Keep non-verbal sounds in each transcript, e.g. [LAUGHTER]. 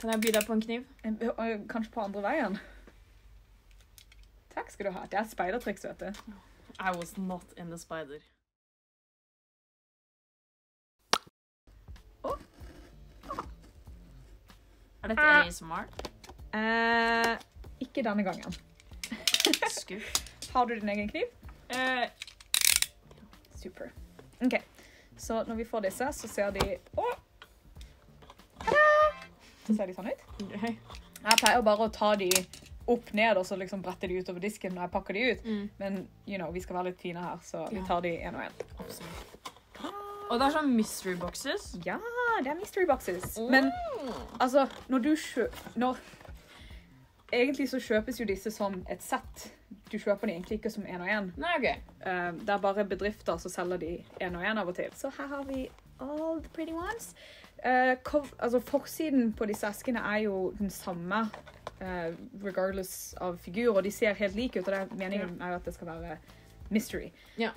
Kan jeg by deg på en kniv? Kanskje på andre veien. Takk skal du ha. Det er speidertriks, vet du. I was not in the spider. Er dette uh. ASMR? Eh, ikke denne gangen. [LAUGHS] Skuff. Har du din egen kniv? Uh. Super. OK. Så når vi får disse, så ser de Å! Ta-da! Så ser de sånn ut. Jeg pleier bare å ta de opp ned og så liksom brette de utover disken når jeg pakker de ut. Mm. Men you know, vi skal være litt fine her, så vi tar de én og én. Og det er sånn mystery boxes. Ja, det er mystery boxes. Men altså, når du kjøper Egentlig så kjøpes jo disse som et sett. Du kjøper de egentlig ikke som én og én. Okay. ok. Eh, det er bare bedrifter som selger de én og én av og til. Så her har vi all the pretty ones. Uh, altså Forsiden på disse eskene er jo den samme, uh, regardless av figur, og de ser helt like ut. Og det er meningen er jo at det skal være mystery. Ja.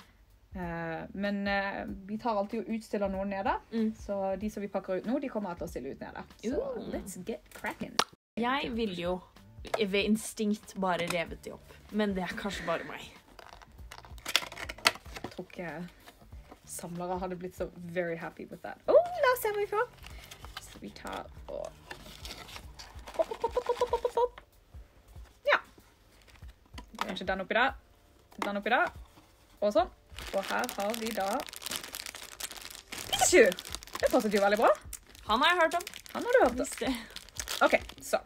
Uh, men vi tar alltid og utstiller noen nede. Mm. Så de som vi pakker ut nå, de kommer til å stille ut nede. Så let's get cracking. Jeg ville jo ved instinkt bare revet de opp. Men det er kanskje bare meg. Jeg tror ikke samlere hadde blitt så very happy with that. Oh, la oss se hva vi får. Så vi tar og Pop, pop, pop, pop. Ja. Kanskje den oppi der. Den oppi der. Og sånn. Og her har vi da Pikachu! Det passet jo veldig bra. Han har jeg hørt om. Han har du hørt om. OK, så.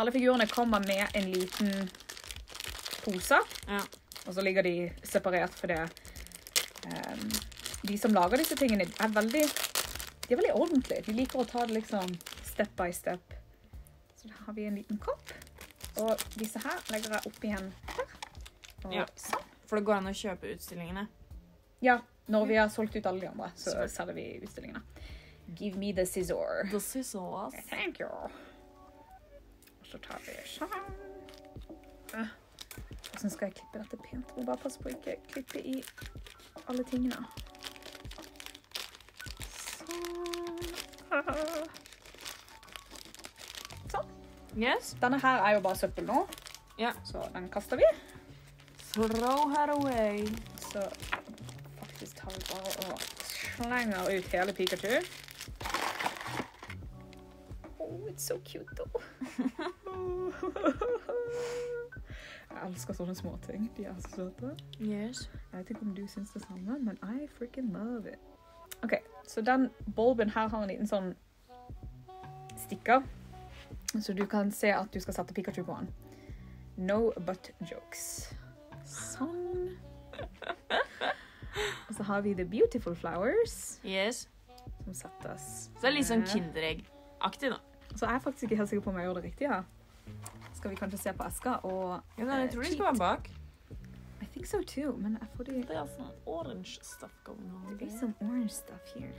Alle figurene kommer med en liten pose. Ja. Og så ligger de separert for Ehm, de som lager disse tingene, er veldig De er veldig ordentlige. De liker å ta det liksom step by step. Så da har vi en liten kopp. Og disse her legger jeg opp igjen her. Og Ja. sånn. For det går an å kjøpe utstillingene. Ja, når vi har solgt ut alle de andre, så Super. selger vi utstillingene. Give me the scissor. The scissor, Thank you. Og så tar vi sånn. Hvordan skal jeg klippe dette pent? Må bare passe på å ikke klippe i alle tingene. Sånn. Sånn. Yes. Denne her er jo bare søppel nå, Ja. så den kaster vi. Throw her away. Så faktisk tar vi bare og slenger ut hele Pikachu. Oh, it's so cute though. [LAUGHS] [LAUGHS] Jeg elsker sånne små ting. De er så søte. Yes. Jeg vet ikke om du syns det samme, men I freaking love it. Ok, så den bulben her har en liten sånn stikker. Så du kan se at du skal sette Pikachu på den. No but jokes. Sånn. [LAUGHS] Og så har vi The Beautiful Flowers, Yes. som settes. Så det er litt sånn Kinderegg-aktig, da. Så jeg er faktisk ikke helt sikker på om jeg gjør det riktig her. Skal vi kanskje se på eska og Ja, jeg tror de skal være bak. I think so too, men jeg får de er sånn orange stuff going on. There is some orange stuff here.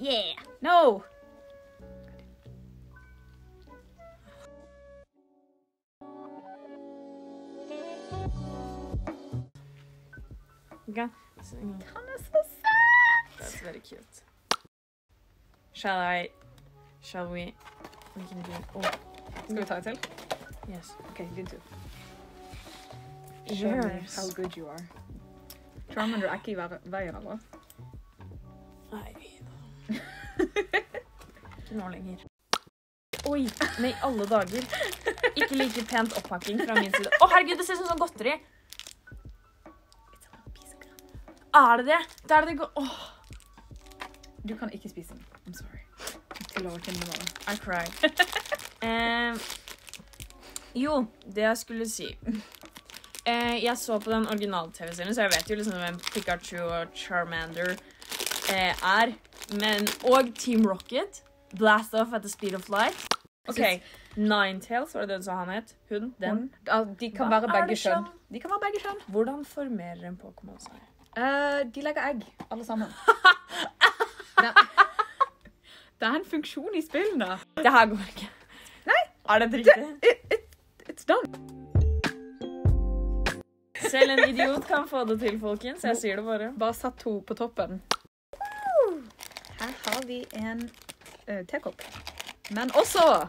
Yeah. No. Okay. Han er så søt. that's very cute. Shall I? Shall we? We can do. Oh, Skal vi ta en til? yes. OK, din tur. Show me Yes. how good you are. Charmander er ikke i ver- veien, eller? Nei [LAUGHS] Ikke nå lenger. Oi, men i alle dager. Ikke like pent oppakking fra min side. Å, herregud, det ser ut som sånn godteri. Er det det? Det er det det går Åh, Du kan ikke spise den. I'm sorry. Jeg tillater ikke den. I cry. [LAUGHS] Eh, jo, det jeg skulle si eh, Jeg så på den originale TV-serien, så jeg vet jo liksom hvem Pikachu og Charmander eh, er. Men, og Team Rocket. Blast off at the speed of light. OK. Ninetales, var det det du sa han het? Hun? Den? Hun- de kan Hva være begge kjønn. De kan være begge kjønn. Hvordan formerer en Pokémon seg? Uh, de legger egg, alle sammen. [LAUGHS] det, det er en funksjon i spillene. Det her går ikke. Nei. Er det riktig? It, it, it's done. Selv en idiot kan få det til, folkens. Jeg sier det bare. Bare satt to på toppen. Her har vi en uh, tekopp. Men også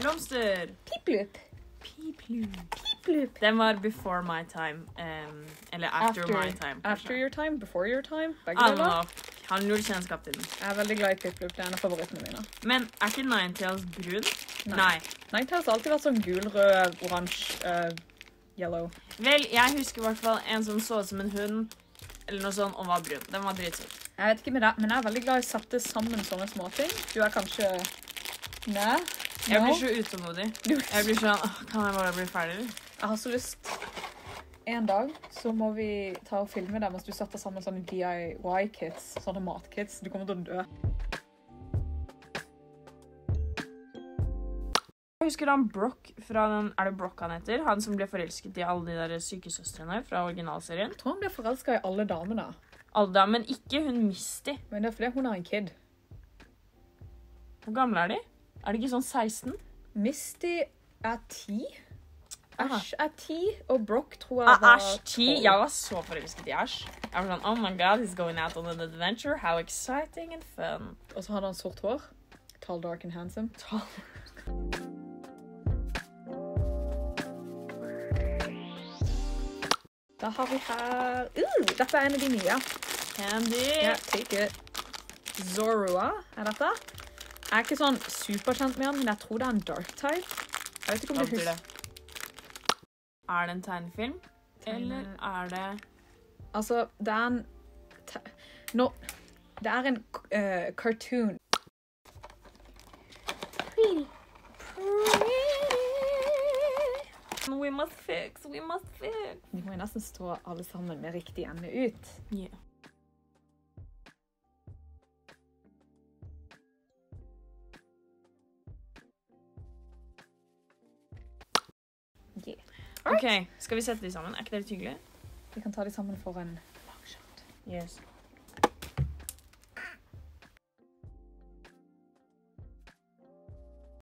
Blomster. Piplup. Piplup. Piplup. Den var before my time. Um, eller after, my time. After your time, before your time. Begge deler. Har null kjennskap til den. Jeg er veldig glad i Piplup. Det er en av favorittene mine. Men er ikke Ninetales brun? Nei. Nei. Ninetales har alltid vært sånn gul, rød, oransje, uh, yellow. Vel, jeg husker i hvert fall en som så ut som en hund, eller noe sånt, og var brun. Den var dritsøt. Jeg vet ikke med deg, men jeg er veldig glad i å sette sammen sånne småting. Du er kanskje Nei? Jeg blir så utålmodig. Jeg blir sånn Kan jeg bare bli ferdig? eller?» Jeg har så lyst en dag så må vi ta og filme det mens du setter sammen sånne DIY-kits. Sånne matkits. Du kommer til å dø. Jeg husker han Brock fra den, Er det Brock han heter? Han som ble forelsket i alle de der sykesøstrene fra originalserien? Jeg tror han ble forelska i alle damene. Alle damene, ikke hun Misty. Men det er fordi hun har en kid. Hvor gamle er de? Er de ikke sånn 16? Misty er 10. Æsj er ti, og Brock tror jeg ah, var Æsj ti? Jeg var så forelsket i Æsj. Jeg var sånn, oh my god, he's going out on an adventure. How exciting and fun. Og så hadde han sort hår. Tall, dark and handsome. Tall. Da har vi her uh, Dette er en av de nye. Candy. Yeah, take it. Zorua er dette. Jeg er ikke sånn superkjent med han, men jeg tror det er en dark type. Jeg vet ikke om du husker er det en tegnefilm? Eller er det Altså, det er en te- Nå Det er en uh, cartoon. We must fix, we must fix. Vi må nesten stå alle sammen med riktig ende ut. Yeah. OK, skal vi sette de sammen? Er ikke det litt hyggelig? Vi kan ta de sammen for en long shot. Yes.